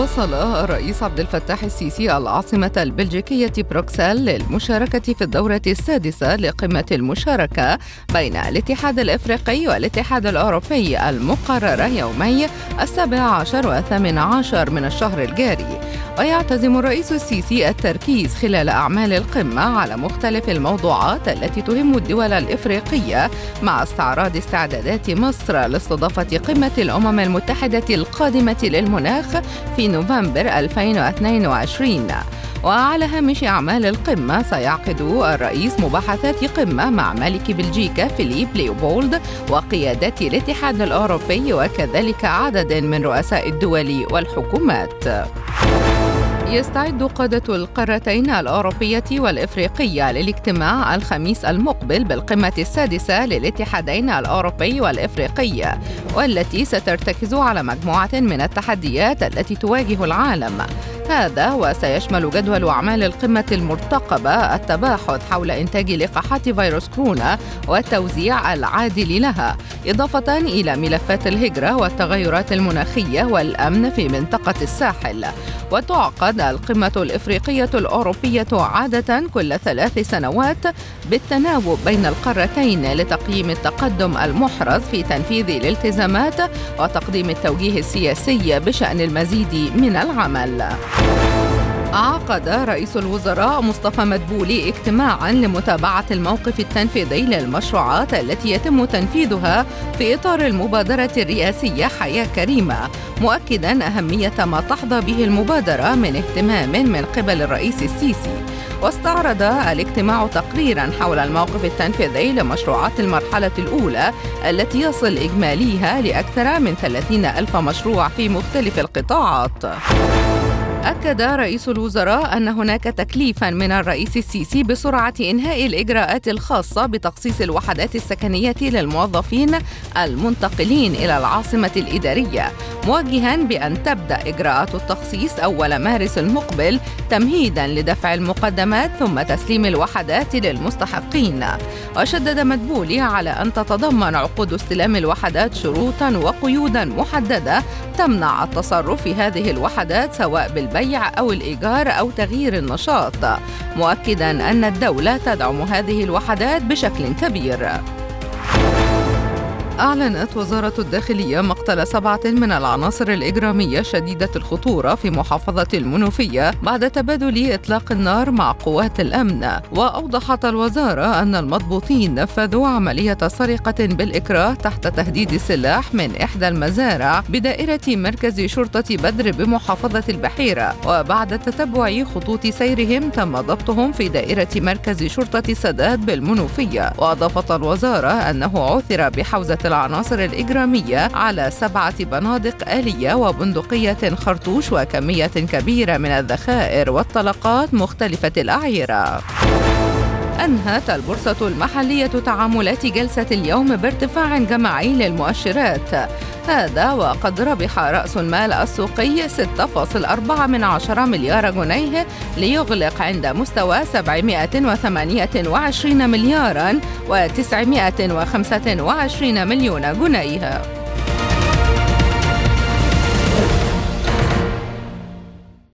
وصل الرئيس عبد الفتاح السيسي العاصمة البلجيكية بروكسل للمشاركة في الدورة السادسة لقمة المشاركة بين الاتحاد الإفريقي والاتحاد الأوروبي المقررة يومي السابع عشر والثامن عشر من الشهر الجاري. ويعتزم الرئيس السيسي التركيز خلال أعمال القمة على مختلف الموضوعات التي تهم الدول الإفريقية مع استعراض استعدادات مصر لاستضافة قمة الأمم المتحدة القادمة للمناخ في نوفمبر 2022 وعلى هامش أعمال القمة سيعقد الرئيس مباحثات قمة مع ملك بلجيكا فيليب ليوبولد وقيادات الاتحاد الأوروبي وكذلك عدد من رؤساء الدول والحكومات. يستعد قادة القارتين الأوروبية والإفريقية للاجتماع الخميس المقبل بالقمة السادسة للاتحادين الأوروبي والإفريقي والتي سترتكز على مجموعة من التحديات التي تواجه العالم. هذا وسيشمل جدول أعمال القمة المرتقبة التباحث حول إنتاج لقاحات فيروس كورونا والتوزيع العادل لها إضافة إلى ملفات الهجرة والتغيرات المناخية والأمن في منطقة الساحل وتعقد القمة الإفريقية الأوروبية عادة كل ثلاث سنوات بالتناوب بين القارتين لتقييم التقدم المحرز في تنفيذ الالتزامات وتقديم التوجيه السياسي بشأن المزيد من العمل. عقد رئيس الوزراء مصطفى مدبولي اجتماعا لمتابعة الموقف التنفيذي للمشروعات التي يتم تنفيذها في إطار المبادرة الرئاسية حياة كريمة مؤكدا أهمية ما تحظى به المبادرة من اهتمام من قبل الرئيس السيسي. واستعرض الاجتماع تقريرا حول الموقف التنفيذي لمشروعات المرحلة الأولى التي يصل إجماليها لأكثر من 30 ألف مشروع في مختلف القطاعات. أكد رئيس الوزراء أن هناك تكليفا من الرئيس السيسي بسرعة إنهاء الإجراءات الخاصة بتخصيص الوحدات السكنية للموظفين المنتقلين إلى العاصمة الإدارية موجها بأن تبدأ إجراءات التخصيص أول مارس المقبل تمهيدا لدفع المقدمات ثم تسليم الوحدات للمستحقين. وشدد مدبولي على أن تتضمن عقود استلام الوحدات شروطا وقيودا محددة تمنع التصرف في هذه الوحدات سواء بالبيع أو الإيجار أو تغيير النشاط مؤكدا أن الدولة تدعم هذه الوحدات بشكل كبير. أعلنت وزارة الداخلية مقتل سبعة من العناصر الإجرامية شديدة الخطورة في محافظة المنوفية بعد تبادل إطلاق النار مع قوات الأمن. وأوضحت الوزارة أن المضبوطين نفذوا عملية سرقة بالإكراه تحت تهديد السلاح من إحدى المزارع بدائرة مركز شرطة بدر بمحافظة البحيرة. وبعد تتبع خطوط سيرهم تم ضبطهم في دائرة مركز شرطة سداد بالمنوفية. وأضافت الوزارة أنه عثر بحوزة العناصر الإجرامية على سبعة بنادق آلية وبندقية خرطوش وكمية كبيرة من الذخائر والطلقات مختلفة الأعيرة. أنهت البورصة المحلية تعاملات جلسة اليوم بارتفاع جماعي للمؤشرات هذا وقد ربح رأس المال السوقي 6.4 من عشرة مليار جنيه ليغلق عند مستوى 728 مليارا و925 مليون جنيه.